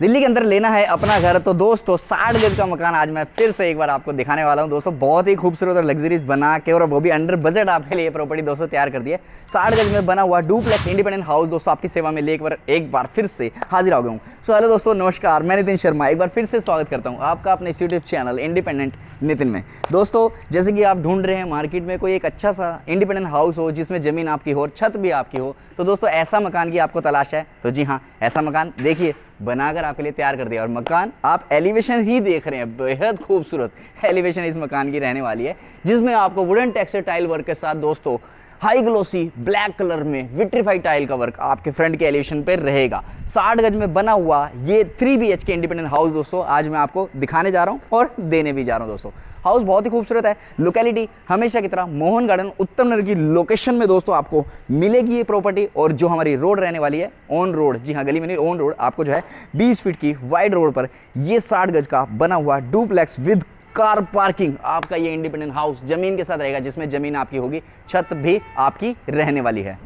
दिल्ली के अंदर लेना है अपना घर। तो दोस्तों, साठ गज का मकान आज मैं फिर से एक बार आपको दिखाने वाला हूँ। दोस्तों, बहुत ही खूबसूरत और लग्जरीज बना के, और वो भी अंडर बजट आपके लिए प्रॉपर्टी दोस्तों तैयार कर दी है। साठ गज में बना हुआ डुप्लेक्स इंडिपेंडेंट हाउस दोस्तों, आपकी सेवा में ले एक बार एक बार फिर से हाजिर हो गया हूँ। सो हेलो दोस्तों, नमस्कार, मैं नितिन शर्मा, एक बार फिर से स्वागत करता हूँ आपका अपने यूट्यूब चैनल इंडिपेंडेंट नितिन में। दोस्तों, जैसे कि आप ढूंढ रहे हैं मार्केट में कोई एक अच्छा सा इंडिपेंडेंट हाउस हो, जिसमें ज़मीन आपकी हो छत भी आपकी हो तो दोस्तों, ऐसा मकान की आपको तलाश है? तो जी हाँ ऐसा मकान देखिए। बनाकर आपके लिए तैयार कर दिया। और मकान आप एलिवेशन ही देख रहे हैं। बेहद खूबसूरत एलिवेशन इस मकान की रहने वाली है, जिसमें आपको वुडन टेक्सटाइल वर्क के साथ दोस्तों हाई ग्लोसी ब्लैक कलर में विट्रीफाइड टाइल का वर्क आपके फ्रंट के एलिवेशन पर रहेगा। 60 गज में बना हुआ ये three B K independent house दोस्तों, आज मैं आपको दिखाने जा रहा हूँ और देने भी जा रहा हूँ दोस्तों। हाउस बहुत ही खूबसूरत है। लोकेलिटी हमेशा की तरह मोहन गार्डन उत्तम नगर की लोकेशन में दोस्तों आपको मिलेगी ये प्रॉपर्टी और जो हमारी रोड रहने वाली है ऑन रोड जी हाँ गली में नहीं ऑन रोड आपको जो है 20 फीट की वाइड रोड पर ये 60 गज का बना हुआ डुप्लेक्स विद कार पार्किंग, आपका ये इंडिपेंडेंट हाउस ज़मीन के साथ रहेगा, जिसमें ज़मीन आपकी होगी, छत भी आपकी रहने वाली है।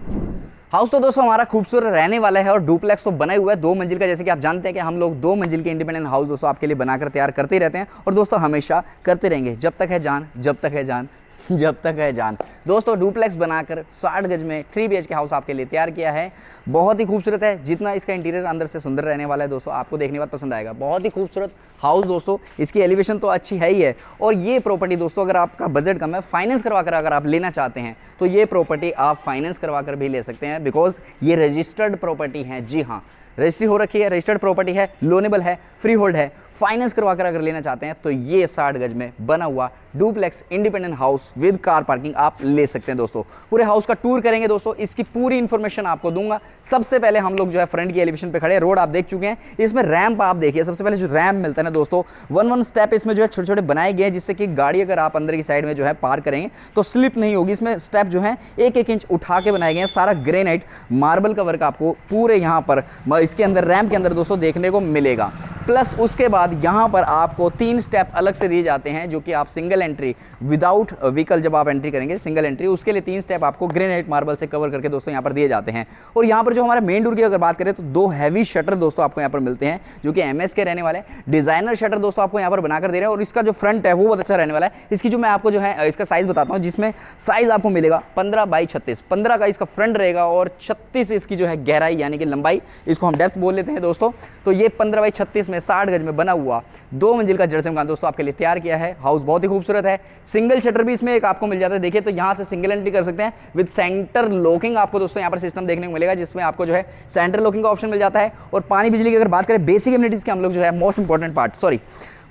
हाउस तो दोस्तों हमारा खूबसूरत रहने वाला है और डुप्लेक्स तो बना हुआ है, दो मंजिल का, जैसे कि आप जानते हैं कि हम लोग दो मंजिल के इंडिपेंडेंट हाउस दोस्तों आपके लिए बनाकर तैयार करते रहते हैं और दोस्तों हमेशा करते रहेंगे, जब तक है जान, जब तक है जान। जब तक है जान। दोस्तों डुप्लेक्स बनाकर 60 गज में थ्री बी के हाउस आपके लिए तैयार किया है। बहुत ही खूबसूरत है, जितना इसका इंटीरियर अंदर से सुंदर रहने वाला है दोस्तों, आपको देखने बाद पसंद आएगा। बहुत ही खूबसूरत हाउस दोस्तों, इसकी एलिवेशन तो अच्छी है ही है। और ये प्रॉपर्टी दोस्तों, अगर आपका बजट कम है फाइनेंस करवा कर अगर आप लेना चाहते हैं तो ये प्रॉपर्टी आप फाइनेंस करवा कर भी ले सकते हैं बिकॉज़ ये रजिस्टर्ड प्रॉपर्टी है। जी हाँ रजिस्ट्री हो रखी है रजिस्टर्ड प्रॉपर्टी है लोनेबल है फ्री होल्ड है। फाइनेंस करवा कर अगर लेना चाहते हैं तो ये साठ गज में बना हुआ duplex independent house with car parking आप ले सकते हैं दोस्तों। पूरे हाउस का टूर करेंगे दोस्तों। इसकी पूरी इंफॉर्मेशन आपको दूँगा। सबसे पहले हम लोग जो है फ्रंट की एलिवेशन पे खड़े रोड आप देख चुके हैं। इसमें रैंप आप देखिए। सबसे पहले जो रैम्प मिलता है ना दोस्तों, वन वन स्टेप इसमें जो है छोटे छोटे बनाए गए हैं, जिससे कि गाड़ी अगर आप अंदर की साइड में जो है पार करेंगे तो स्लिप नहीं होगी। इसमें स्टेप जो है एक एक इंच उठा के बनाए गए हैं। सारा ग्रेनाइट, मार्बल का वर्क आपको पूरे यहाँ पर, इसके अंदर रैम्प के अंदर दोस्तों देखने को मिलेगा। प्लस उसके बाद यहाँ पर आपको तीन स्टेप अलग से दिए जाते हैं, जो कि आप सिंगल एंट्री विदाउट व्हीकल जब आप एंट्री करेंगे सिंगल एंट्री उसके लिए तीन स्टेप आपको ग्रेनाइट मार्बल से कवर करके दोस्तों यहाँ पर दिए जाते हैं। और यहाँ पर जो हमारे मेन डोर की अगर बात करें तो दो हैवी शटर दोस्तों आपको यहाँ पर मिलते हैं, जो कि एमएस के रहने वाले। डिज़ाइनर शटर दोस्तों आपको यहाँ पर बनाकर दे रहे हैं, और इसका जो फ्रंट है, वो बहुत अच्छा रहने वाला है। इसकी जो मैं आपको जो है इसका साइज़ बताता हूँ, जिसमें साइज़ आपको मिलेगा पंद्रह बाई छत्तीस। पंद्रह का इसका फ्रंट रहेगा, और छत्तीस इसकी जो है गहराई, यानी कि लंबाई, इसको हम डेप्थ बोल लेते हैं दोस्तों। तो ये पंद्रह बाई छत्तीस में साठ गज में बना हुआ दो मंजिल का जर्सम मकान दोस्तों आपके लिए तैयार किया है। हाउस बहुत ही खूबसूरत है। सिंगल शटर भी इसमें एक आपको मिल जाता है। देखिए तो यहाँ से सिंगल एंट्री कर सकते हैं। विद सेंटर लॉकिंग आपको दोस्तों यहाँ पर सिस्टम देखने को मिलेगा, जिसमें आपको जो है सेंटर लॉकिंग का ऑप्शन मिल जाता है। और पानी बिजली की अगर बात करें बेसिक इम्यूनिटीज के हम लोग जो है most important part sorry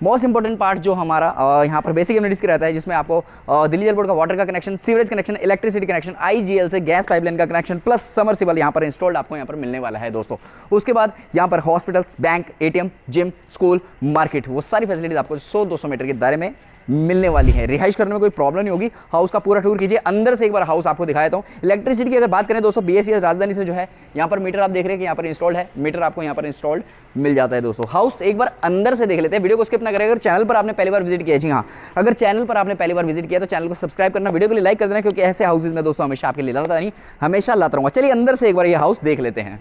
most important part जो हमारा यहाँ पर बेसिक यूनिट्स का रहता है, जिसमें आपको दिल्ली एयरपोर्ट का वाटर का connection sewerage connection electricity connection IGL से गैस पाइपलाइन का कनेक्शन प्लस समर समरसिबल यहाँ पर इंस्टॉल्ड आपको यहाँ पर मिलने वाला है दोस्तों। उसके बाद यहाँ पर hospitals bank ATM gym school market वो सारी फैसिलिटीज़ आपको सौ दो मीटर के दायरे में मिलने वाली है। रिहाइश करने में कोई प्रॉब्लम नहीं होगी। हाउस का पूरा टूर कीजिए। अंदर से एक बार हाउस आपको दिखाया था इलेक्ट्रिसिटी की अगर बात करें दोस्तों बी राजधानी से जो है, यहाँ पर मीटर आप देख रहे हैं कि यहाँ पर इंस्टॉल्ड है। मीटर आपको यहाँ पर इंस्टॉल्ड मिल जाता है दोस्तों। हाउस एक बार अंदर से देख लेते हैं। वीडियो को स्किप ना करें। अगर चैनल पर आपने पहली बार विज़िट किया जी हाँ। अगर चैनल पर आपने पहली बार विज़िट किया तो चैनल को सब्सक्राइब करना वीडियो को लाइक कर देना, क्योंकि ऐसे हाउसेज में दोस्तों हमेशा आपके लिए लाता नहीं, हमेशा लाता रहूँगा। चलिए, अंदर से एक बार ये हाउस देख लेते हैं।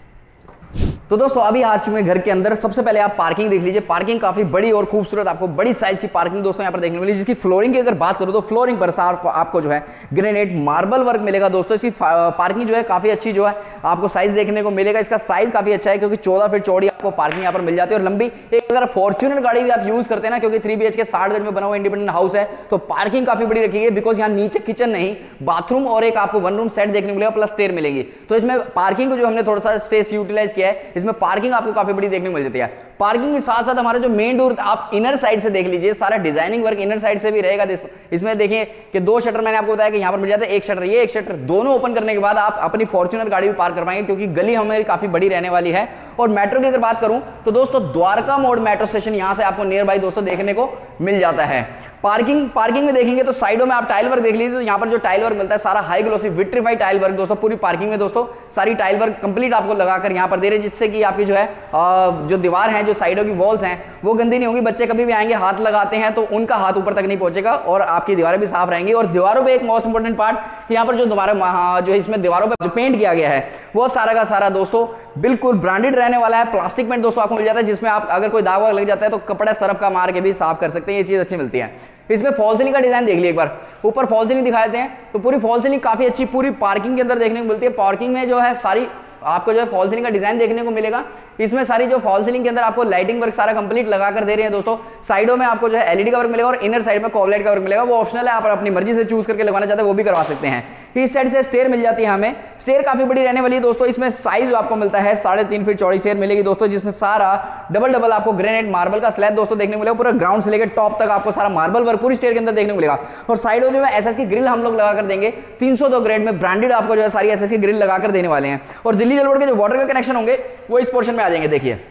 तो दोस्तों, अभी आ चुके हैं घर के अंदर। सबसे पहले आप पार्किंग देख लीजिए। पार्किंग काफ़ी बड़ी और खूबसूरत आपको बड़ी साइज़ की पार्किंग दोस्तों यहाँ पर देखने मिली, जिसकी फ्लोरिंग की अगर बात करो तो फ्लोरिंग पर आपको जो है ग्रेनेट मार्बल वर्क मिलेगा दोस्तों। इसकी पार्किंग जो है काफ़ी अच्छी जो है आपको साइज़ देखने को मिलेगा। इसका साइज़ काफ़ी अच्छा है, क्योंकि चौदह फीट चौड़ी आपको पार्किंग यहाँ पर मिल जाती है। और लंबी एक अगर फॉर्चुनर गाड़ी भी आप यूज़ करते हैं ना, क्योंकि थ्री बी के साठ गज में बना हुआ इंडिपेंडेंट हाउस है तो पार्किंग काफ़ी बड़ी रखी है बिकॉज़ यहाँ नीचे किचन नहीं बाथरूम और एक आपको वन रूम सेट देखने को मिलेगा प्लस स्टेयर मिलेंगी। तो इसमें पार्किंग को जो हमने थोड़ा सा स्पेस यूटिलाइज किया है, इसमें पार्किंग आपको काफ़ी बड़ी देखने को मिल जाती है। पार्किंग के साथ साथ हमारा जो मेन डोर आप इनर साइड से देख लीजिए, सारा डिज़ाइनिंग वर्क इनर साइड से भी रहेगा। इसमें देखिए कि दो शटर मैंने आपको बताया कि यहाँ पर मिल जाता है, एक शटर ये, एक शटर दोनों ओपन करने के बाद आप अपनी फॉर्चुनर गाड़ी भी पार्क कर पाएँगे, क्योंकि गली हमारी काफ़ी बड़ी रहने वाली है। और मेट्रो की अगर बात करूँ तो दोस्तों द्वारका मोड़ मेट्रो स्टेशन यहाँ से आपको नियर बाई दोस्तों देखने को मिल जाता है। पार्किंग पार्किंग में देखेंगे तो साइडों में आप टाइल वर्क देख लीजिए तो यहाँ पर जो टाइल वर्क मिलता है, सारा high glossy vitrify tile work दोस्तों, पूरी पार्किंग में दोस्तों, सारी टाइल वर्क कंप्लीट आपको लगाकर यहाँ पर दे रहे हैं, जिससे कि आपकी जो है जो दीवार है, जो साइडों की वॉल्स हैं, वो गंदी नहीं होगी, बच्चे कभी भी आएँगे, हाथ लगाते हैं तो उनका हाथ ऊपर तक नहीं पहुंचेगा, और आपकी दीवारें भी साफ़ रहेंगी। और दीवारों पर एक मोस्ट इंपॉर्टेंट पार्ट यहाँ पर जो दोबारा जो इसमें दीवारों पर जो पेंट किया गया है, वो सारा का सारा दोस्तों, बिल्कुल ब्रांडेड रहने वाला है प्लास्टिक पेंट दोस्तों आपको मिल जाता है, जिसमें आप अगर कोई दाग वाग लग जाता है तो कपड़ा सरफ का मार के भी साफ़ कर सकते हैं, ये चीज़ अच्छी मिलती है। इसमें फॉल का डिज़ाइन देख लिया एक बार। ऊपर फॉल दिखा देते हैं। तो पूरी फॉल काफ़ी अच्छी, पूरी पार्किंग के अंदर देखने को मिलती है। पार्किंग में जो है सारी, आपको जो है फॉल सीलिंग का डिज़ाइन देखने को मिलेगा। इसमें सारी जो फॉल सीलिंग के अंदर आपको लाइटिंग वर्क सारा कंप्लीट लगा कर दे रहे हैं दोस्तों। साइडों में आपको जो है एलईडी का वर्क मिलेगा और इनर साइड में कॉबलाइट का वर्क मिलेगा। वो ऑप्शनल है, आप अपनी मर्ज़ी से चूज़ करके लगाना चाहते हैं, वो भी करवा सकते हैं। इस साइड से स्टेयर मिल जाती है हमें। स्टेयर काफ़ी बड़ी रहने वाली है दोस्तों। इसमें साइज़ आपको मिलता है, साढ़े तीन फीट चौड़ी स्टेयर मिलेगी दोस्तों, जिसमें सारा डबल डबल आपको ग्रेनेट मार्बल का स्लैब दोस्तों देखने को मिलेगा। पूरा ग्राउंड से लेकर टॉप तक आपको सारा मार्बल वर्क पूरी स्टेयर के अंदर देखने को मिलेगा। और साइडों में एसएस की ग्रिल हम लोग लगा कर देंगे। तीन सौ दो ग्रेड में ब्रांडेड आपको जो है सारी एस की ग्रिल लगाकर देने वाले हैं। और दिल्ली जल के जो वाटर के कनेक्शन होंगे, वो इस पोर्शन में आ जाएँगे, देखिए।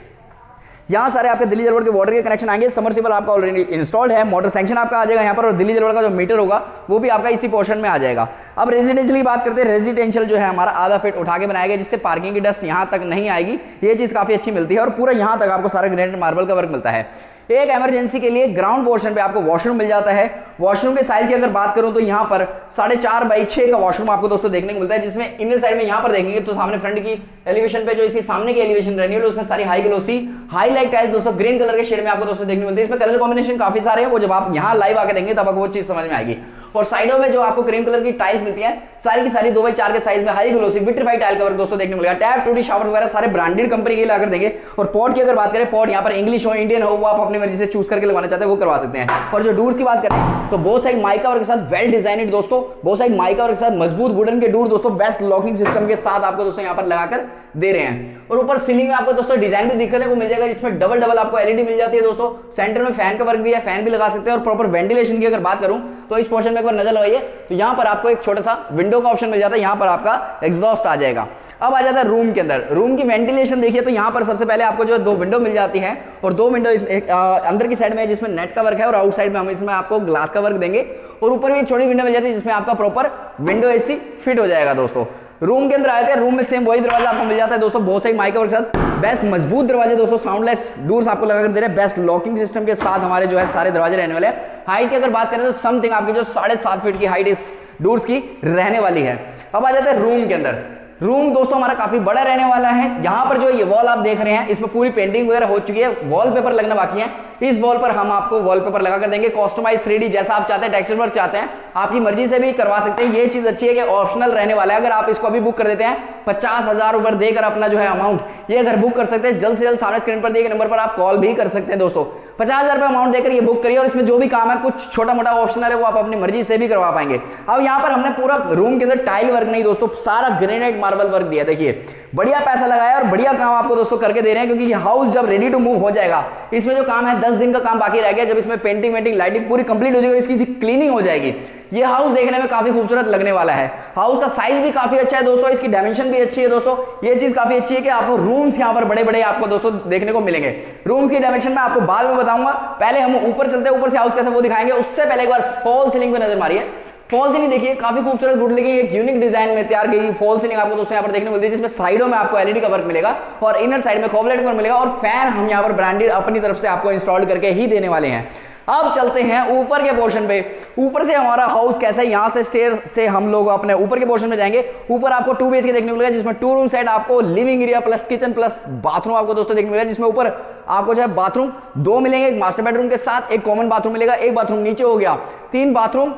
यहाँ सारे आपके दिल्ली जलवर के वाटर के कनेक्शन आएँगे। समरसिबल आपका ऑलरेडी इंस्टॉल्ड है मोटर सेंक्शन आपका आ जाएगा। यहाँ पर और दिल्ली जलवर का जो मीटर होगा, वो भी आपका इसी पोर्शन में आ जाएगा। अब रेजिडेंशियल की बात करते हैं रेजिडेंशियल जो है हमारा आधा फिट उठा के बनाया गया, जिससे पार्किंग की डस्ट यहाँ तक नहीं आएगी। ये चीज़ काफ़ी अच्छी मिलती है और पूरा यहाँ तक आपको सारा ग्रेनेट मार्बल का वर्क मिलता है। एक इमरजेंसी के लिए ग्राउंड पोर्शन पे आपको वॉशरूम मिल जाता है। वॉशरूम के साइज़ की अगर बात करूँ तो यहाँ पर साढ़े चार बाई छह का वॉशरूम आपको दोस्तों देखने को मिलता है, जिसमें इनर साइड में यहाँ पर देखेंगे तो सामने फ्रंट की एलिवेशन पे, जो इसी सामने की एलिवेशन रहनी है उसमें सारी high glossy highlight tiles दोस्तों ग्रीन कलर के शेड में आपको दोस्तों देखने को मिलती है। इसमें कलर कॉम्बिनेशन काफ़ी सारे हैं, वो जब आप यहाँ लाइव आकर देंगे तब आपको वो चीज़ समझ में आएगी। और साइडों में जो आपको क्रीम कलर की टाइल्स मिलती है, सारी की सारी दो बाई चार के साइज़ में high glossy vitrified tile cover दोस्तों देखने मिलेगा। टैप टूटी शावर वगैरह सारे ब्रांडेड कंपनी के लाकर देंगे। और पॉट की अगर बात करें पॉट यहाँ पर इंग्लिश हो इंडियन हो, वो आप अपनी मर्ज़ी से चूज़ करके लगवाना चाहते हैं, वो करवा सकते हैं। और जो डूर्स की बात करें तो बहुत साइड माइका और के साथ वेल डिजाइनेड दोस्तों बहुत साइड माइका और के साथ मज़बूत वुडन के डूर दोस्तों बेस्ट लॉकिंग सिस्टम के साथ आपको दोस्तों यहाँ पर लगाकर दे रहे हैं। और ऊपर सीलिंग में आपको दोस्तों डिज़ाइन भी दिखने को मिल जाएगा जिसमें डबल डबल आपको एलईडी मिल जाती है दोस्तों। सेंटर में फ़ैन का वर्क भी है फ़ैन भी लगा सकते हैं। और प्रॉपर वेंटिलेशन की अगर बात करूँ तो इस पोर्शन में एक बार नज़र लगाइए तो यहाँ पर आपको एक छोटा सा विंडो का ऑप्शन मिल जाता है, यहाँ पर आपका एग्जॉस्ट आ जाएगा। अब आ जाता है रूम के अंदर। रूम की वेंटिलेशन देखिए तो यहाँ पर सबसे पहले आपको जो दो विंडो मिल जाती है, और दो विंडो एक अंदर की साइड में जिसमें नेट का वर्क है, और आउट साइड में हम इसमें आपको ग्लास का वर्क देंगे, और ऊपर भी एक छोटी विंडो मिल जाती है, जिसमें आपका प्रॉपर विंडो एसी फिट हो जाएगा, दोस्तों। रूम के अंदर आए थे रूम में सेम वही दरवाज़ा आपको मिल जाता है। दोस्तों, बहुत सही माइक के साथ बेस्ट मज़बूत दरवाजे, दोस्तों साउंडलेस डोर्स आपको लगा कर दे रहे हैं। बेस्ट लॉकिंग सिस्टम के साथ हमारे जो है सारे दरवाजे रहने वाले हाइट की अगर बात करें तो समथिंग आपकी जो साढ़े सात फीट की हाइट इस डोर्स की रहने वाली है। अब आ जाते हैं रूम के अंदर। रूम दोस्तों, हमारा काफ़ी बड़ा रहने वाला है। यहाँ पर जो ये वॉल आप देख रहे हैं, इसमें पूरी पेंटिंग वगैरह हो चुकी है। वॉलपेपर लगना बाकी है। इस वॉल पर हम आपको वॉलपेपर लगा कर देंगे कॉस्टमाइज थ्री जैसा आप चाहते हैं टेक्सचर वर्क चाहते हैं, आपकी मर्ज़ी से भी करवा सकते हैं। ये चीज़ अच्छी है कि ऑप्शनल रहने वाला है। अगर आप इसको अभी बुक कर देते हैं, पचास हज़ार रुपए देकर अपना जो है अमाउंट ये अगर बुक कर सकते हैं, जल्द से जल्द सामने स्क्रीन पर दिए नंबर पर आप कॉल भी कर सकते हैं दोस्तों। पचास हज़ार रुपए अमाउंट देकर ये बुक करिए और इसमें जो भी काम है, कुछ छोटा मोटा ऑप्शनल है, वो आप अपनी मर्ज़ी से भी करवा पाएँगे। अब यहाँ पर हमने पूरा रूम के अंदर टाइल वर्क नहीं दोस्तों, सारा ग्रेनाइट मार्बल वर्क दिया देखिए बढ़िया पैसा लगाया और बढ़िया काम आपको दोस्तों करके दे रहे हैं, क्योंकि हाउस जब रेडी टू मूव हो जाएगा, इसमें जो काम है, दस दिन का काम बाकी रह गया, जब इसमें पेंटिंग वेंटिंग लाइटिंग पूरी कंप्लीट हो जाएगी इसकी क्लीनिंग हो जाएगी। ये हाउस देखने में काफ़ी खूबसूरत लगने वाला है। हाउस का साइज़ भी काफ़ी अच्छा है दोस्तों, इसकी डायमेंशन भी अच्छी है दोस्तों। ये चीज़ काफ़ी अच्छी है कि आपको रूम्स यहाँ पर बड़े बड़े आपको दोस्तों देखने को मिलेंगे। रूम की डायमेंशन में आपको बाद में बताऊँगा। पहले हम ऊपर चलते हैं, ऊपर से हाउस कैसे वो दिखाएँगे, उससे पहले एक बार फॉल सीलिंग पे नज़र मारिए। फॉल सीलिंग देखिए काफ़ी खूबसूरत वुड लेकिन एक यूनिक डिज़ाइन में तैयार की फॉल सीलिंग आपको दोस्तों यहाँ पर देखने मिलती है, जिसमें साइडों में आपको एलईडी का वर्क मिलेगा और इनर साइड में कॉवलेट वर्क मिलेगा और फ़ैन हम यहाँ पर ब्रांडेड अपनी तरफ़ से आपको इंस्टॉल करके ही देने वाले हैं। अब चलते हैं ऊपर के पोर्शन पे। ऊपर से हमारा हाउस कैसा है, यहाँ से स्टेयर से हम लोग अपने ऊपर के पोर्शन में जाएँगे। ऊपर आपको टू बी के देखने को मिलेगा, जिसमें टू रूम साइड आपको living area plus kitchen plus bathroom आपको दोस्तों देखने मिलेगा, जिसमें ऊपर आपको जो है बाथरूम दो मिलेंगे एक मास्टर बेडरूम के साथ, एक कॉमन बाथरूम मिलेगा, एक बाथरूम नीचे हो गया, तीन बाथरूम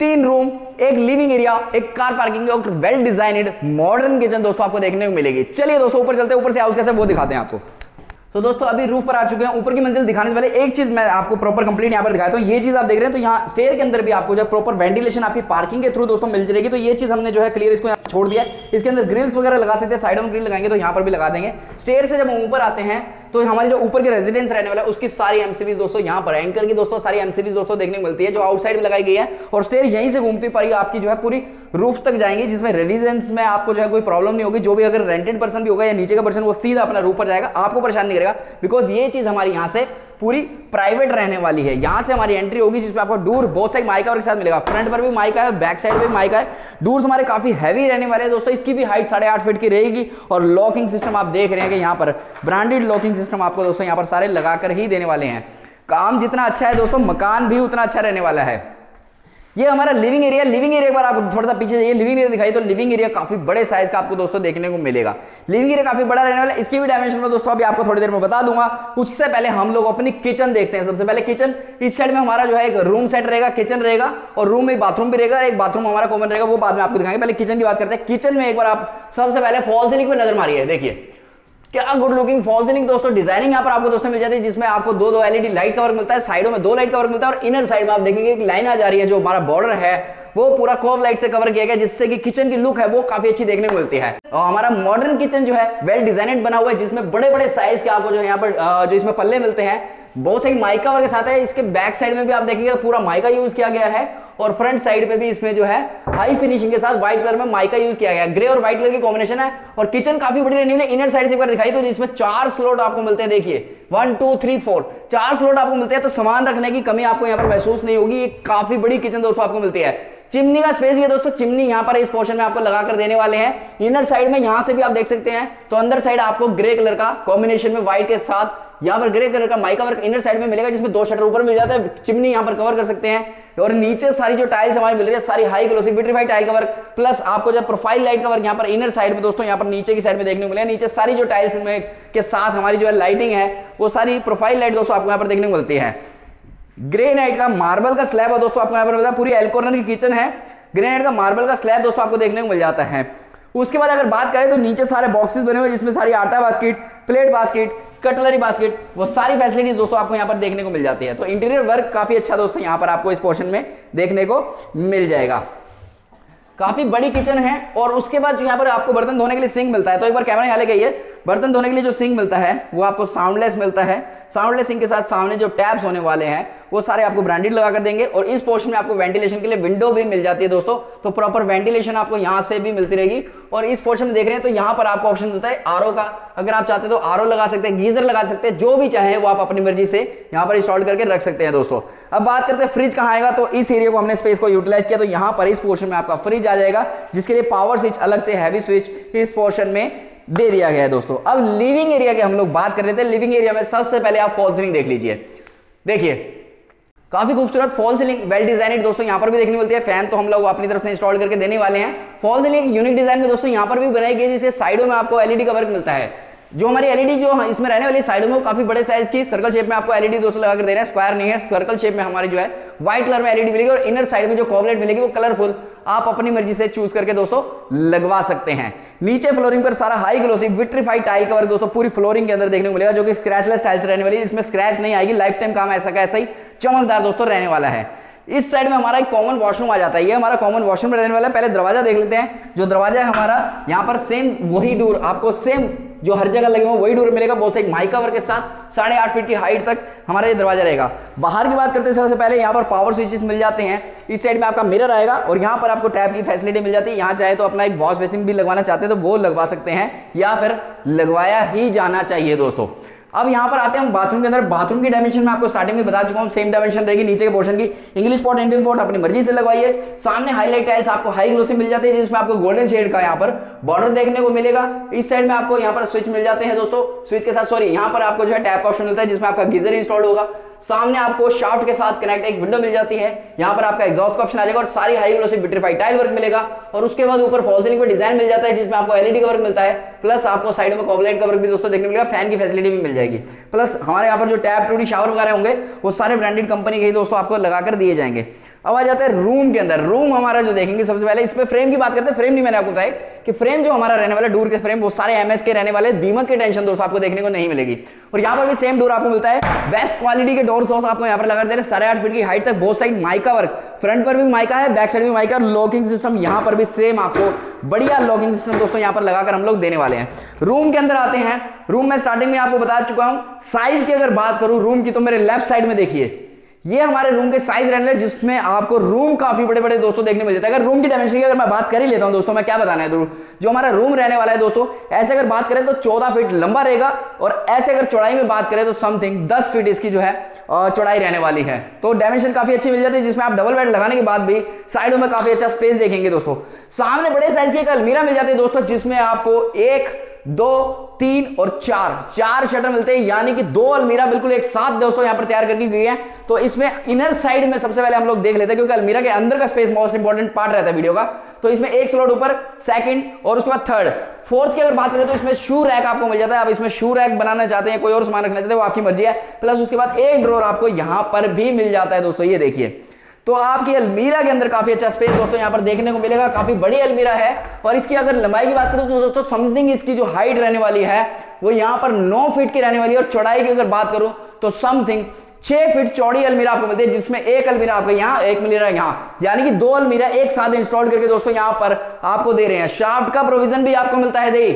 तीन रूम एक लिविंग एरिया एक कार पार्किंग और वेल डिजाइनेड मॉडर्न किचन दोस्तों आपको देखने को मिलेगी। चलिए दोस्तों, ऊपर चलते ऊपर से हाउस कैसे, वो दिखाते हैं आपको। तो दोस्तों, अभी रूफ पर आ चुके हैं, ऊपर की मंजिल दिखाने से पहले एक चीज़ मैं आपको प्रॉपर कंप्लीट यहाँ पर दिखाता हूँ। ये चीज़ आप देख रहे हैं तो यहाँ स्टेयर के अंदर भी आपको जब प्रॉपर वेंटिलेशन आपकी पार्किंग के थ्रू दोस्तों मिल जाएगी। तो ये चीज़ हमने जो है क्लियर इसको छोड़ दिया इसके अंदर ग्रिल्स वगैरह लगा सकते हैं साइडों में ग्रिल लगाएँगे तो यहाँ पर भी लगा देंगे। स्टेयर से जब ऊपर आते हैं तो हमारे जो ऊपर के रेजिडेंस रहने वाला है, उसकी सारी एमसीबीज दोस्तों यहाँ पर एंकर की दोस्तों सारी एमसीबीज दोस्तों देखने को मिलती है, जो आउटसाइड में लगाई गई है। और स्टेयर यहीं से घूमती पाएगी आपकी जो है पूरी रूफ तक जाएँगे, जिसमें रेजिडेंस में आपको जो है कोई प्रॉब्लम नहीं होगी। जो भी अगर रेंटेड पर्सन भी होगा या नीचे का पर्सन वो सीधा अपना रूप पर जाएगा। आपको परेशान नहीं करेगा बिकॉज़ ये चीज़ हमारी यहाँ से पूरी प्राइवेट रहने वाली है। यहाँ से हमारी एंट्री होगी जिसमें आपको डूर बहुत सारी माइका के साथ मिलेगा। फ्रंट पर भी माइका है बैक साइड पर भी माइका है। दूर हमारे काफ़ी हैवी रहने वाले हैं। दोस्तों, इसकी भी हाइट साढ़े आठ फीट की रहेगी और लॉकिंग सिस्टम आप देख रहे हैं कि यहाँ पर ब्रांडेड लॉकिंग सिस्टम आपको दोस्तों यहाँ पर सारे लगाकर ही देने वाले हैं। काम जितना अच्छा है दोस्तों, मकान भी उतना अच्छा रहने वाला है। ये हमारा लिविंग एरिया लिविंग एरिया पर आपको थोड़ा सा पीछे जाइए लिविंग एरिया दिखाई तो लिविंग एरिया काफ़ी बड़े साइज़ का आपको दोस्तों देखने को मिलेगा। लिविंग एरिया काफ़ी बड़ा रहने वाला इसकी भी डायमेंशन में दोस्तों अभी आपको थोड़ी देर में बता दूँगा। उससे पहले हम लोग अपनी किचन देखते हैं, सबसे पहले किचन इस साइड में हमारा जो है एक रूम सेट रहेगा किचन रहेगा और रूम में बाथरूम भी रहेगा एक बाथरूम हमारा कॉमन रहेगा, वो बाद में आपको दिखाएँगे। पहले किचन की बात करते हैं। किचन में एक बार आप सबसे पहले फॉल सीलिंग पे नज़र मारिए, देखिए। क्या गुड लुकिंग फॉल सीलिंग दोस्तों? डिज़ाइनिंग यहाँ पर आपको दोस्तों मिल जाती है, जिसमें आपको दो दो एलईडी लाइट कवर मिलता है, साइडों में दो लाइट कवर मिलता है, और इनर साइड में आप देखेंगे एक लाइन आ जा रही है, जो हमारा बॉर्डर है, वो पूरा कोव लाइट से कवर किया गया, जिससे कि किचन की लुक है, वो काफ़ी अच्छी देखने को मिलती है। और हमारा मॉडर्न किचन जो है वेल डिजाइनेड बना हुआ है, जिसमें बड़े बड़े साइज़ के आपको जो यहाँ पर जो इसमें पल्ले मिलते हैं, बहुत सारी माइका वर्ग के साथ है, इसके बैक साइड में भी आप देखेंगे पूरा माइका यूज़ किया गया है और फ्रंट साइड पे भी इसमें जो है हाई फिनिशिंग के साथ व्हाइट कलर में माइका यूज़ किया गया ग्रे और व्हाइट कलर की कॉम्बिनेशन है और किचन काफ़ी बड़ी रहने वाली इनर साइड से दिखाई तो इसमें चार स्लॉट आपको मिलते हैं, देखिए। वन टू थ्री फोर चार स्लॉट आपको मिलते हैं तो सामान रखने की कमी आपको यहाँ पर महसूस नहीं होगी। काफ़ी बड़ी किचन दोस्तों आपको मिलती है। चिमनी का स्पेस भी है दोस्तों। चिमनी यहाँ पर इस पोर्शन में आपको लगाकर देने वाले हैं। इनर साइड में यहाँ से भी आप देख सकते हैं। तो अंदर साइड आपको ग्रे कलर का कॉम्बिनेशन में व्हाइट के साथ यहाँ पर ग्रे कलर का माइका वर्क इनर साइड में मिलेगा, जिसमें दो शटर ऊपर मिल जाता है, चिमनी यहाँ पर कवर कर सकते हैं। और नीचे सारी जो टाइल्स हमारी मिल रही है, सारी high glossy vitrified tile cover plus आपको जब प्रोफ़ाइल लाइट कवर यहाँ पर इनर साइड में दोस्तों, यहाँ पर नीचे की साइड में देखने को मिलेगा नीचे सारी जो टाइल्स में के साथ हमारी जो है लाइटिंग है, वो सारी प्रोफ़ाइल लाइट दोस्तों आपको यहाँ पर देखने को मिलती है। ग्रेनाइट का मार्बल का स्लैब है दोस्तों आपको यहाँ पर मिलता है, पूरी एल्कोर्नर की किचन है। ग्रेनाइट का मार्बल का स्लैब दोस्तों आपको देखने को मिल जाता है। उसके बाद अगर बात करें तो नीचे सारे बॉक्सेस बने हुए जिसमें सारी आटा basket plate basket cutlery basket, वो सारी फैसिलिटीज़ दोस्तों आपको यहाँ पर देखने को मिल जाती है। तो इंटीरियर वर्क काफ़ी अच्छा दोस्तों यहाँ पर आपको इस पोर्शन में देखने को मिल जाएगा। काफ़ी बड़ी किचन है और उसके बाद जो यहाँ पर आपको बर्तन धोने के लिए सिंक मिलता है तो एक बार कैमरा यहाँ ले गई है बर्तन धोने के लिए जो सिंक मिलता है, वो आपको साउंडलेस मिलता है। साउंडलेस सिंक के साथ सामने जो टैब्स होने वाले हैं, वो सारे आपको ब्रांडेड लगा कर देंगे और इस पोर्शन में आपको वेंटिलेशन के लिए विंडो भी मिल जाती है दोस्तों। तो प्रॉपर वेंटिलेशन आपको यहाँ से भी मिलती रहेगी। और इस पोर्शन में देख रहे हैं तो यहाँ पर आपको ऑप्शन मिलता है आरओ का। अगर आप चाहते तो आरओ लगा सकते हैं, गीजर लगा सकते हैं, जो भी चाहे वो आप अपनी मर्ज़ी से यहाँ पर इंस्टॉल करके रख सकते हैं दोस्तों। अब बात करते हैं फ्रिज कहाँ आएगा तो इस एरिया को हमने स्पेस को यूटिलाइज किया तो यहाँ पर इस पोर्शन में आपका फ्रिज आ जाएगा, जिसके लिए पावर स्विच अलग से हैवी स्विच इस पोर्शन में दे दिया गया है दोस्तों। अब लिविंग एरिया की हम लोग बात कर रहे थे। लिविंग एरिया में सबसे पहले आप फॉल सीलिंग देख लीजिए। देखिए, काफ़ी खूबसूरत फॉल सीलिंग वेल डिजाइनेड दोस्तों, यहाँ पर भी देखने मिलती है। फ़ैन तो हम लोग अपनी तरफ़ से इंस्टॉल करके देने वाले हैं। फॉल सीलिंग यूनिक डिज़ाइन में दोस्तों, यहाँ पर भी बनाई गई जिसके साइडों में आपको एलईडी का वर्क मिलता है। जो हमारी एलईडी जो इसमें रहने वाली साइड में वो काफ़ी बड़े साइज़ की सर्कल शेप में आपको एलईडी दोस्तों लगा कर दे रहे हैं। स्क्वायर नहीं है सर्कल शेप में हमारी जो है व्हाइट कलर में एलईडी मिलेगी और इनर साइड में जो कॉबलेट मिलेगी, वो कलरफुल आप अपनी मर्ज़ी से चूज़ करके दोस्तों लगवा सकते हैं। नीचे फ्लोरिंग पर सारा high glossy vitrified tile cover दोस्तों पूरी फ्लोरिंग के अंदर देखने को मिलेगा, जो कि स्क्रैचलेस टाइल्स रहने वाली है इसमें स्क्रैच नहीं आएगी लाइफ टाइम काम ऐसा का ऐसा ही चमकदार दोस्तों रहने वाला है। इस साइड में हमारा एक कॉमन वॉशरूम आ जाता है। ये हमारा कॉमन वॉशरूम रहने वाला है। पहले दरवाज़ा देख लेते हैं। जो दरवाज़ा है हमारा, यहाँ पर सेम वही डोर आपको सेम जो हर जगह लगे हुए वही डोर मिलेगा, बहुत से माइका वर्क के साथ, साढ़े आठ फीट की हाइट तक हमारा ये दरवाज़ा रहेगा। बाहर की बात करते हैं, सबसे पहले यहाँ पर पावर स्विचेस मिल जाते हैं। इस साइड में आपका मिरर आएगा और यहाँ पर आपको टैप की फैसिलिटी मिल जाती है। यहाँ चाहे तो अपना एक वॉश बेसिन भी लगवाना चाहते हैं तो वो लगवा सकते हैं या फिर लगवाया ही जाना चाहिए दोस्तों। अब यहाँ पर आते हैं हम बाथरूम के अंदर। बाथरूम की डायमेंशन में आपको स्टार्टिंग में बता चुका हूँ सेम डायमेंशन रहेगी, नीचे के पोर्शन की। इंग्लिश पॉट इंडियन पॉट अपनी मर्ज़ी से लगवाइए। सामने हाईलाइट टाइल्स आपको हाई ग्लोसी मिल जाती है, जिसमें आपको गोल्डन शेड का यहाँ पर बॉर्डर देखने को मिलेगा। इस साइड में आपको यहाँ पर स्विच मिल जाते हैं दोस्तों। स्विच के साथ सॉरी यहाँ पर आपको जो है टैप का ऑप्शन मिलता है, जिसमें आपका गीजर इंस्टॉल होगा। सामने आपको शाफ्ट के साथ कनेक्ट एक विंडो मिल जाती है। यहाँ पर आपका एग्जॉस्ट का ऑप्शन आ जाएगा और सारी high glossy vitrified tile work मिलेगा। और उसके बाद ऊपर फॉल सीलिंग पे डिज़ाइन मिल जाता है, जिसमें आपको एलईडी का वर्क मिलता है। प्लस आपको साइड में कॉबलाइट का वर्क भी दोस्तों देखने मिलेगा फ़ैन की फैसिलिटी भी मिल जाएगी। प्लस हमारे यहाँ पर जो टैप टूटी शावर वगैरह होंगे, वो सारे ब्रांडेड कंपनी के ही दोस्तों आपको लगाकर दिए जाएँगे। अब आ जाता है रूम के अंदर। रूम हमारा जो देखेंगे, सबसे पहले इस पे फ्रेम की बात करते हैं। फ्रेम नहीं मैंने आपको बताया कि फ्रेम जो हमारा रहने वाला डूर के फ्रेम वो सारे एमएस के रहने वाले दीमक की टेंशन दोस्तों आपको देखने को नहीं मिलेगी। और यहाँ पर भी सेम डोर आपको मिलता है। बेस्ट क्वालिटी के डोर सोर्स आपको यहाँ पर लगा दे रहे साढ़े आठ फीट की हाइट तक बहुत साइड माइका वर्क फ्रंट पर भी माइका है बैक साइड भी माइका लॉकिंग सिस्टम यहाँ पर भी सेम आपको बढ़िया लॉकिंग सिस्टम दोस्तों यहाँ पर लगाकर हम लोग देने वाले हैं। रूम के अंदर आते हैं। रूम में स्टार्टिंग में आपको बता चुका हूँ। साइज़ की अगर बात करूँ रूम की तो मेरे लेफ़्ट साइड में देखिए। ये हमारे रूम के साइज़ रहने जिसमें आपको रूम काफ़ी बड़े बड़े दोस्तों देखने मिल जाता है। अगर रूम की डायमेंशन की अगर मैं बात कर ही लेता हूँ दोस्तों, मैं क्या बताना है जो हमारा रूम रहने वाला है दोस्तों, ऐसे अगर बात करें तो 14 फीट लंबा रहेगा और ऐसे अगर चौड़ाई में बात करें तो समथिंग 10 फीट इसकी जो है चौड़ाई रहने वाली है। तो डायमेंशन काफ़ी अच्छी मिल जाती है, जिसमें आप डबल बेड लगाने के बाद भी साइडों में काफ़ी अच्छा स्पेस देखेंगे दोस्तों। सामने बड़े साइज़ की एक अलमीरा मिल जाती है दोस्तों, जिसमें आपको एक दो, तीन और चार। चार शटर मिलते हैं, यानी कि दो अलमीरा बिल्कुल एक साथ दोस्तों यहाँ पर तैयार करके गई है। तो इसमें इनर साइड में सबसे पहले हम लोग देख लेते हैं, क्योंकि अलमीरा के अंदर का स्पेस मोस्ट इंपॉर्टेंट पार्ट रहता है वीडियो का। तो इसमें एक स्लॉट ऊपर सेकंड और उसके बाद थर्ड फोर्थ की अगर बात करें तो इसमें शू रैक आपको मिल जाता है। आप इसमें शू रैक बनाना चाहते हैं, कोई और सामान रखना चाहते हैं, वो आपकी मर्ज़ी है। प्लस उसके बाद एक ड्रोर आपको यहाँ पर भी मिल जाता है दोस्तों, ये देखिए। तो आपकी अलमीरा के अंदर काफ़ी अच्छा स्पेस दोस्तों यहाँ पर देखने को मिलेगा, काफ़ी बड़ी अलमीरा है। और इसकी अगर लंबाई की बात करें तो दोस्तों समथिंग इसकी जो हाइट रहने वाली है, वो यहाँ पर 9 फीट की रहने वाली है। और चौड़ाई की अगर बात करूँ तो समथिंग छह फीट चौड़ी अलमीरा आपको मिलती है, जिसमें एक अलमीरा आपको यहाँ, एक अलमीरा यहाँ। यानी कि दो अलमीरा एक साथ इंस्टॉल करके दोस्तों यहाँ पर आपको दे रहे हैं। शाफ्ट का प्रोविज़न भी आपको मिलता है दे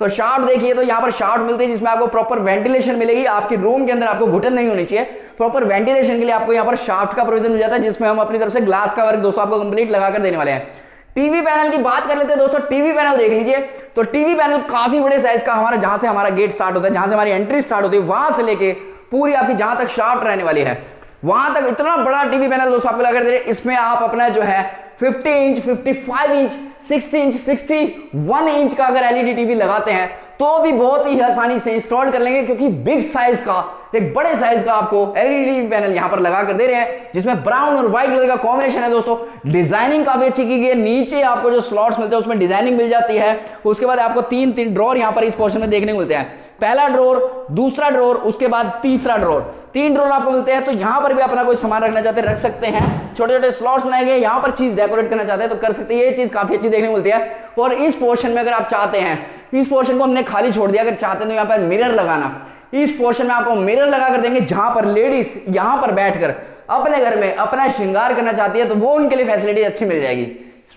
तो शार्ट देखिए तो यहाँ पर शार्ट मिलती है जिसमें आपको प्रॉपर वेंटिलेशन मिलेगी। आपके रूम के अंदर आपको घुटन नहीं होनी चाहिए। प्रॉपर वेंटिलेशन के लिए आपको यहाँ पर शाफ्ट का प्रोविज़न मिल जाता है, जिसमें हम अपनी तरफ़ से ग्लास का वर्क दोस्तों आपको कंप्लीट लगाकर देने वाले हैं। टीवी पैनल की बात कर लेते हैं दोस्तों। टीवी पैनल देख लीजिए। तो टीवी पैनल काफ़ी बड़े साइज़ का हमारा, जहाँ से हमारा गेट स्टार्ट होता है, जहाँ से हमारी एंट्री स्टार्ट होती है, वहाँ से लेके पूरी आपकी जहाँ तक शार्ट रहने वाली है। वहाँ तक इतना बड़ा टीवी पैनल दोस्तों आपको लगा दे रहे इसमें आप अपना जो है 50 इंच 55 इंच 60 इंच 61 इंच का अगर एलईडी टीवी लगाते हैं तो भी बहुत ही आसानी से इंस्टॉल कर लेंगे, क्योंकि बिग साइज़ का, एक बड़े साइज़ का आपको एलईडी पैनल यहाँ पर लगा कर दे रहे हैं, जिसमें ब्राउन और व्हाइट कलर का कॉम्बिनेशन है दोस्तों। डिज़ाइनिंग काफ़ी अच्छी की गई है। नीचे आपको जो स्लॉट्स मिलते हैं, उसमें डिज़ाइनिंग मिल जाती है। उसके बाद आपको तीन तीन ड्रॉर यहाँ पर इस पोर्शन में देखने को मिलते हैं। पहला ड्रोर दूसरा ड्रोर उसके बाद तीसरा ड्रोर तीन ड्रोर आपको मिलते हैं तो यहाँ पर भी अपना कोई सामान रखना चाहते हैं, रख सकते हैं। छोटे छोटे स्लॉट्स बनाए गए यहाँ पर चीज़ डेकोरेट करना चाहते हैं तो कर सकते हैं। ये चीज़ काफ़ी अच्छी देखने को मिलती है। और इस पोर्शन में अगर आप चाहते हैं, इस पोर्शन को हमने खाली छोड़ दिया, अगर चाहते हैं तो यहाँ पर मिरर लगाना। इस पोर्शन में आपको मिरर लगा कर देंगे, जहाँ पर लेडीज़ यहाँ पर बैठकर अपने घर में अपना श्रृंगार करना चाहती है तो वो उनके लिए फैसिलिटी अच्छी मिल जाएगी।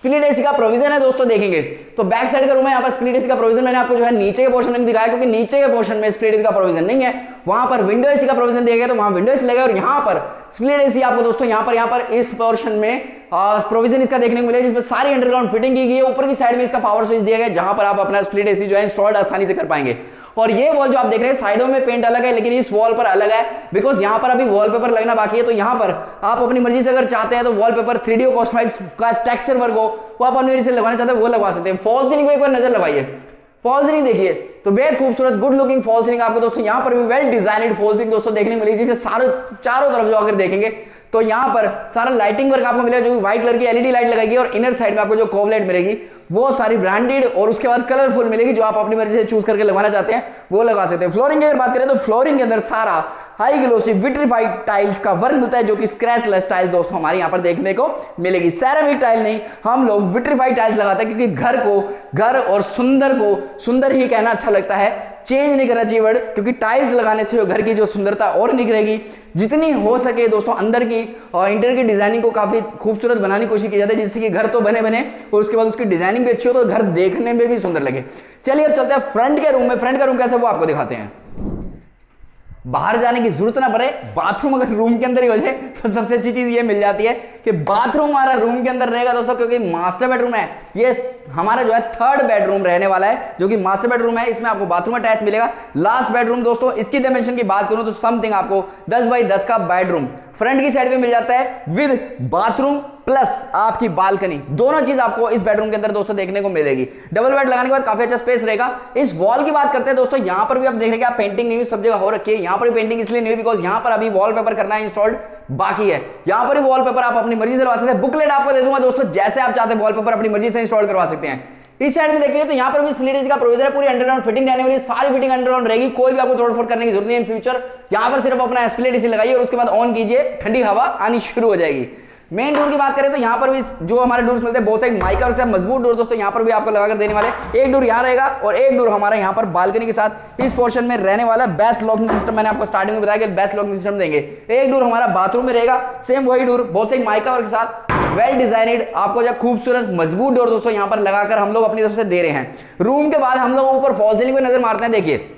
स्प्लिट एसी का प्रोविज़न है दोस्तों, देखेंगे। तो बैक साइड का रूम है, यहाँ पर स्प्लिट एसी का प्रोविज़न मैंने आपको जो है नीचे के पोर्शन में दिखाया, क्योंकि नीचे के पोर्शन में स्प्लिट एसी का प्रोविज़न नहीं है। वहाँ पर विंडो एसी का प्रोविज़न दिया गया तो वहाँ विंडो एसी लगा और यहाँ पर स्प्लिट एसी आपको दोस्तों, यहाँ पर यहाँ पर इस पोर्शन में प्रोविज़न इसका देखने को मिलेगा जिसमें सारी अंडरग्राउंड फिटिंग की गई है। ऊपर की साइड में इसका पावर स्विच दिया गया जहाँ पर आप अपना स्प्लिट एसी जो है इंस्टॉल्ड आसानी से कर पाएँगे। और ये वॉल जो आप देख रहे हैं, साइडों में पेंट अलग है, लेकिन इस वॉल पर अलग है बिकॉज़ यहाँ पर अभी वॉलपेपर लगना बाकी है तो यहाँ पर आप अपनी मर्ज़ी से अगर चाहते हैं तो वॉलपेपर थ्री डी कॉस्टमाइज का टेक्सचर वर्क हो, वो आप अपनी से लगाना चाहते हैं, वो लगवा सकते हैं। फॉल सीलिंग को एक बार नज़र लगाइए। फॉल सीलिंग देखिए तो बेहद खूबसूरत गुड लुकिंग फॉल सीलिंग आपको दोस्तों, यहाँ पर भी वेल डिजाइनड फॉल सीलिंग दोस्तों देखने को मिलेगी, जिसे सारे, चारों तरफ़ जो अगर देखेंगे तो यहाँ पर सारा लाइटिंग वर्क आपको मिलेगा, जो व्हाइट कलर की एलईडी लाइट लगाएगी और इनर साइड में आपको जो कोवलाइट मिलेगी, वो सारी ब्रांडेड और उसके बाद कलरफुल मिलेगी, जो आप अपनी मर्ज़ी से चूज़ करके लगवाना चाहते हैं, वो लगा सकते हैं। फ्लोरिंग की अगर बात करें तो फ्लोरिंग के अंदर सारा हाई ग्लोसी विट्रीफाइड टाइल्स का वर्क मिलता है, जो कि स्क्रैचलेस टाइल्स दोस्तों हमारे यहाँ पर देखने को मिलेगी। सैरामिक टाइल नहीं, हम लोग विट्रीफाइड टाइल्स लगाते हैं, क्योंकि घर को, घर और सुंदर को, सुंदर ही कहना अच्छा लगता है। चेंज नहीं करना चाहिए वर्ड क्योंकि टाइल्स लगाने से घर की जो सुंदरता और निखरेगी। जितनी हो सके दोस्तों, अंदर की और इंटर की डिज़ाइनिंग को काफ़ी खूबसूरत बनाने की कोशिश की जाती है, जिससे कि घर तो बने बने, और उसके बाद उसकी डिज़ाइनिंग भी अच्छी हो तो घर देखने में भी सुंदर लगे। चलिए अब चलते हैं फ्रंट के रूम में। फ्रंट का रूम कैसे वो आपको दिखाते हैं। बाहर जाने की ज़रूरत ना पड़े बाथरूम अगर रूम के अंदर ही हो जाए तो सबसे अच्छी चीज़ ये मिल जाती है कि बाथरूम हमारा रूम के अंदर रहेगा दोस्तों, क्योंकि मास्टर बेडरूम है। ये हमारा जो है थर्ड बेडरूम रहने वाला है, जो कि मास्टर बेडरूम है, इसमें आपको बाथरूम अटैच मिलेगा। लास्ट बेडरूम दोस्तों, इसकी डायमेंशन की बात करूँ तो समथिंग आपको 10 बाई 10 का बेडरूम फ्रंट की साइड में मिल जाता है विद बाथरूम प्लस आपकी बालकनी। दोनों चीज़ आपको इस बेडरूम के अंदर दोस्तों देखने को मिलेगी। डबल बेड लगाने के बाद काफ़ी अच्छा स्पेस रहेगा। इस वॉल की बात करते हैं दोस्तों, यहाँ पर भी आप देख रहे हैं आप पेंटिंग नहीं, सब जगह हो रखी है। यहाँ पर भी पेंटिंग इसलिए नहीं बिकॉज़ यहाँ पर अभी वॉलपेपर करना है इंस्टॉल्ड बाकी है। यहाँ पर भी वॉलपेपर आप अपनी मर्ज़ी से लगा सकते हैं। बुकलेट आपको दे दूँगा दोस्तों, जैसे आप चाहते हैं वॉलपेपर अपनी मर्ज़ी से इंस्टॉल करवा सकते हैं। इस साइड में देखिए तो यहाँ पर भी स्प्लिट का प्रोविज़न है, पूरी अंडरग्राउंड फिटिंग रहने वाली, सारी फिटिंग अंडरग्राउंड रहेगी, कोई भी आपको तोड़फोड़ करने की ज़रूरत नहीं इन फ्यूचर यहाँ पर सिर्फ़ अपना स्प्लिट लगाइए और उसके बाद ऑन कीजिए, ठंडी हवा आनी शुरू हो जाएगी। मेन डोर की बात करें तो यहाँ पर भी जो हमारे डोर्स मिलते हैं, बहुत साइड माइका और मज़बूत डोर दोस्तों, यहाँ पर भी आपको लगाकर देने वाले एक डोर यहाँ रहेगा और एक डोर हमारा यहाँ पर बालकनी के साथ इस पोर्शन में रहने वाला बेस्ट लॉकिंग सिस्टम मैंने आपको स्टार्टिंग में बताया कि बेस्ट लॉकिंग सिस्टम देंगे। एक डोर हमारा बाथरूम में रहेगा सेम वही डोर बहुत साइड माइका और के साथ वेल डिजाइनेड आपको जो खूबसूरत, मज़बूत डोर दोस्तों यहाँ पर लगाकर हम लोग अपनी तरफ़ से दे रहे हैं। रूम के बाद हम लोग ऊपर फॉल सीलिंग पे नज़र मारते हैं, देखिए।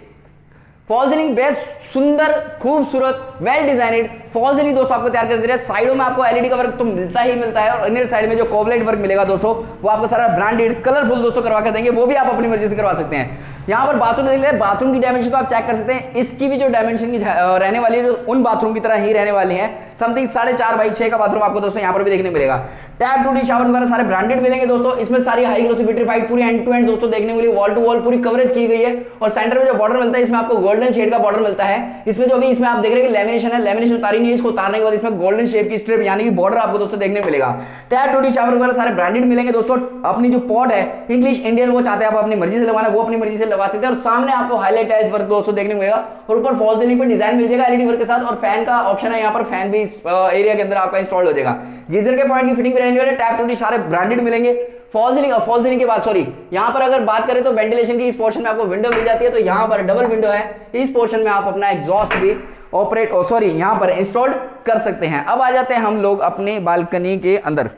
फॉल सीलिंग बेहद सुंदर, खूबसूरत वेल डिजाइनेड फॉल सीलिंग दोस्तों आपको तैयार कर दे रहे हैं। साइडों में आपको एलईडी का वर्क तो मिलता ही मिलता है और अन्य साइड में जो कोवलेट वर्क मिलेगा दोस्तों, वो आपको सारा ब्रांडेड कलरफुल दोस्तों करवा कर देंगे, वो भी आप अपनी मर्ज़ी से करवा सकते हैं। यहाँ पर बाथरूम देख लेते बाथरूम की डायमेंशन को आप चेक कर सकते हैं। इसकी भी जो डायमेंशन की रहने वाली है, उन बाथरूम की तरह ही रहने वाली है। समथिंग साढ़े चार बाई छह का बाथरूम आपको दोस्तों यहाँ पर भी देखने मिलेगा। टैप टू डी शावर वगैरह सारे ब्रांडेड मिलेंगे दोस्तों। इसमें सारी हाई ग्लोसी विट्रीफाइड पूरी एंड टू एंड दोस्तों देखने के लिए वॉल टू वॉल पूरी कवरेज की गई है। और सेंटर में जो बॉर्डर मिलता है, इसमें आपको गोल्डन शेड का बॉर्डर मिलता है। इसमें जो अभी इसमें आप देख रहे हैं लेमिनेशन है लेमिनेशन उतारी नहीं है, इसको उतारने के बाद इसमें गोल्डन शेड की स्ट्रिप यानी कि बॉर्डर आपको दोस्तों देखने मिलेगा। टैप टू डी शावर वगैरह सारे ब्रांडेड मिलेंगे दोस्तों। अपनी जो पॉट है इंग्लिश इंडियन वो चाहते हैं आप अपनी मर्ज़ी से लगवाना, वो अपनी मर्ज़ी से लगा सकते हैं और सामने आपको हाईलाइट टाइल्स वर्क दोस्तों, देखने को मिलेगा। और ऊपर फॉल सीलिंग पर डिज़ाइन मिल जाएगा एलईडी वर्क के साथ और फ़ैन का ऑप्शन है, यहाँ पर फ़ैन भी इस एरिया के अंदर आपका इंस्टॉल हो जाएगा। गीजर के पॉइंट की फिटिंग रहने वाले टैप टू डी सारे ब्रांडेड मिलेंगे। फॉल सीलिंग फॉल सीलिंग के बाद सॉरी यहाँ पर अगर बात करें तो वेंटिलेशन की इस पोर्शन में आपको विंडो मिल जाती है तो यहाँ पर डबल विंडो है। इस पोर्शन में आप अपना एग्जॉस्ट भी ऑपरेट सॉरी यहाँ पर इंस्टॉल कर सकते हैं। अब आ जाते हैं हम लोग अपने बालकनी के अंदर।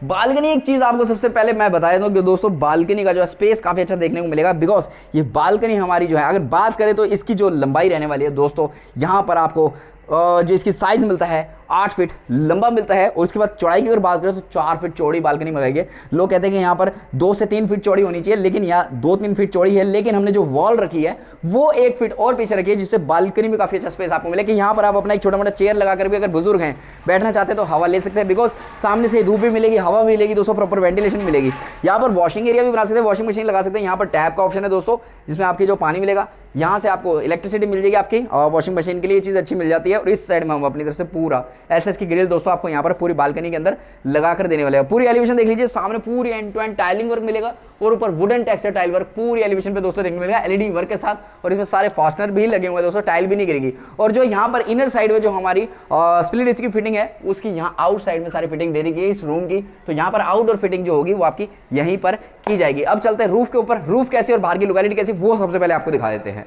बालकनी एक चीज़ आपको सबसे पहले मैं बता दूँ कि दोस्तों, बालकनी का जो है स्पेस काफ़ी अच्छा देखने को मिलेगा बिकॉज़ ये बालकनी हमारी जो है, अगर बात करें तो इसकी जो लंबाई रहने वाली है, दोस्तों, यहाँ पर आपको जो इसकी साइज़ मिलता है, आठ फीट लंबा मिलता है और उसके बाद चौड़ाई की अगर बात करें तो चार फीट चौड़ी बालकनी लगाई लोग कहते हैं कि यहाँ पर दो से तीन फीट चौड़ी होनी चाहिए, लेकिन यहाँ दो तीन फीट चौड़ी है, लेकिन हमने जो वॉल रखी है, वो एक फीट और पीछे रखी है, जिससे बालकनी में काफ़ी अच्छा स्पेस आपको मिले। कि यहाँ पर आप अपना एक छोटा मोटा चेयर लगाकर भी अगर बुज़ुर्ग हैं, बैठना चाहते हैं तो हवा ले सकते हैं बिकॉज़ सामने से धूप भी मिलेगी, हवा भी मिलेगी, दोस्तों प्रॉपर वेंटिलेशन मिलेगी। यहाँ पर वॉशिंग एरिया भी बना सकते हैं वॉशिंग मशीन लगा सकते हैं। यहाँ पर टैप का ऑप्शन है दोस्तों, जिसमें आपकी जो पानी मिलेगा यहाँ से आपको इलेक्ट्रिसिटी मिल जाएगी आपकी, और वॉशिंग मशीन के लिए चीज़ अच्छी मिल जाती है, और इस साइड में हम अपनी तरफ़ से पूरा एस एस की ग्रिल दोस्तों आपको यहाँ पर पूरी बालकनी के अंदर लगा कर देने वाले हैं। पूरी एलिवेशन देख लीजिए, सामने पूरी end to end tiling work मिलेगा, और ऊपर वुडन टेक्सचर टाइल वर्क पूरी एलिवेशन पे दोस्तों देखने मिलेगा एलईडी वर्क के साथ, और इसमें सारे फास्टनर भी लगे हुए दोस्तों टाइल भी नहीं गिरेगी। और जो यहाँ पर इनर साइड में जो हमारी स्प्लिट की फिटिंग है, उसकी यहाँ आउट साइड में सारी फिटिंग दे दी गई इस रूम की। तो यहाँ पर आउटडोर फिटिंग जो होगी वो आपकी यहीं पर की जाएगी। अब चलते हैं रूफ के ऊपर रूफ कैसी और बाहर की लोकैलिटी कैसी, वो सबसे पहले आपको दिखा देते हैं।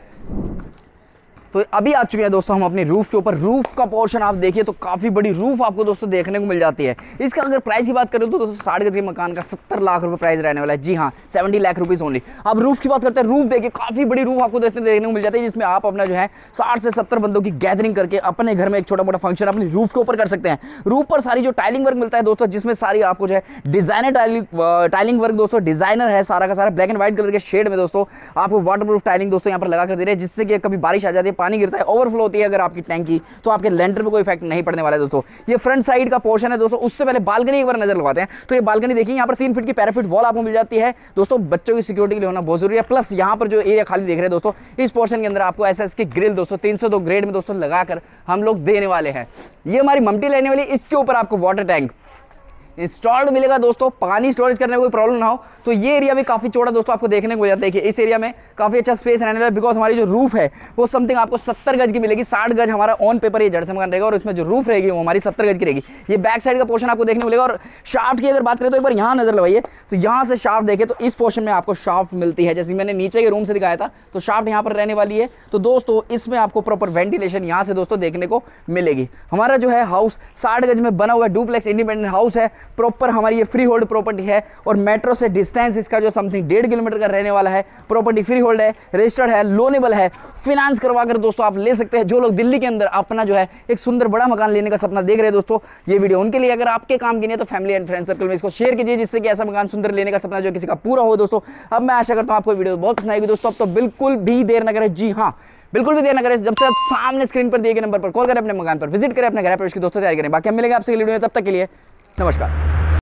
तो अभी आ चुके हैं दोस्तों, हम अपने रूफ के ऊपर। रूफ का पोर्शन आप देखिए तो काफ़ी बड़ी रूफ आपको दोस्तों देखने को मिल जाती है। इसका अगर प्राइस की बात करें तो दोस्तों साठ गज के मकान का सत्तर लाख रुपए प्राइस रहने वाला है। जी हाँ सेवेंटी लाख रुपीज़ ओनली अब रूफ की बात करते हैं रूफ देखिए, काफ़ी बड़ी रूफ आपको देखने को मिल जाती है, जिसमें आप अपना जो है साठ से सत्तर बंदों की गैदरिंग करके अपने घर में एक छोटा मोटा फ़ंक्शन अपनी रूफ के ऊपर कर सकते हैं। रूफ पर सारी जो टाइलिंग वर्क मिलता है दोस्तों, जिसमें सारी आपको जो है डिज़ाइनर टाइलिंग टाइलिंग वर्क दोस्तों डिज़ाइनर है सारा का सारा। ब्लैक एंड व्हाइट कलर के शेड में दोस्तों, आपको वाटर टाइलिंग दोस्तों यहाँ पर लगा कर दे रहे हैं, जिससे कि कभी बारिश आ जाती है पानी गिरता है ओवरफ्लो होती है अगर आपकी टैंकी तो आपके लेंटर पर कोई इफ़ेक्ट नहीं पड़ने वाला है दोस्तों। ये फ्रंट साइड का पोर्शन है दोस्तों, उससे पहले बालकनी एक बार नज़र लगवाते हैं। तो ये बालकनी देखिए, यहाँ पर तीन फीट की पैराफिट वॉल आपको मिल जाती है। दोस्तों, बच्चों की सिक्योरिटी के लिए होना बहुत ज़रूरी है। प्लस यहाँ पर जो एरिया खाली देख रहे हैं दोस्तों, इस पोर्शन के अंदर आपको ऐसा इसकी ग्रिल दोस्तों, तीन सौ दो ग्रेड में दोस्तों लगाकर हम लोग देने वाले हैं। ये हमारी ममटी लेने वाली इसके ऊपर आपको वाटर टैंक इंस्टॉल्ड मिलेगा दोस्तों, पानी स्टोरेज करने में कोई प्रॉब्लम ना हो। तो ये एरिया भी काफ़ी चौड़ा दोस्तों आपको देखने को मिल जाता है इस एरिया में काफ़ी अच्छा स्पेस रहने वाला बिकॉज़ हमारी जो रूफ है, वो समथिंग आपको सत्तर गज की मिलेगी। साठ गज हमारा ऑन पेपर ये जड़ से मकान रहेगा और इसमें जो रूफ रहेगी, वो हमारी सत्तर गज की रहेगी। ये बैक साइड का पोर्शन आपको देखने को मिलेगा और शाफ्ट की अगर बात करें तो एक बार यहाँ नज़र लगाइए। तो यहाँ से शाफ्ट देखे तो इस पोर्शन में आपको शाफ्ट मिलती है। जैसे मैंने नीचे के रूम से दिखाया था तो शाफ्ट यहाँ पर रहने वाली है। तो दोस्तों, इसमें आपको प्रॉपर वेंटिलेशन यहाँ से दोस्तों देखने को मिलेगी। हमारा जो है हाउस साठ गज में बना हुआ डुप्लेक्स इंडिपेंडेंट हाउस है। प्रॉपर हमारी ये फ्री होल्ड प्रॉपर्टी है और मेट्रो से डिस्टेंस इसका जो समथिंग डेढ़ किलोमीटर का रहने वाला है प्रॉपर्टी फ्री होल्ड है रजिस्टर्ड है लोनेबल है फिनांस करवा कर दोस्तों आप ले सकते हैं। जो लोग दिल्ली के अंदर अपना जो है एक सुंदर बड़ा मकान लेने का सपना देख रहे हैं दोस्तों, ये वीडियो उनके लिए। अगर आपके काम की नहीं तो फैमिली एंड फ्रेंड सर्कल में इसको शेयर कीजिए, जिससे कि ऐसा मकान सुंदर लेने का सपना जो किसी का पूरा हो दोस्तों। अब मैं आशा करता हूँ आपको वीडियो बहुत पसंद आएगी दोस्तों। अब तो बिल्कुल भी देर न करें। जी हाँ बिल्कुल भी देर ना करें। जब से आप सामने स्क्रीन पर दिए गए नंबर पर कॉल करें, अपने मकान पर विज़िट करें, अपने घर पर उसकी दोस्तों तैयार करें। बाकी हम मिलेंगे आपसे वीडियो में। तब तक के लिए नमस्कार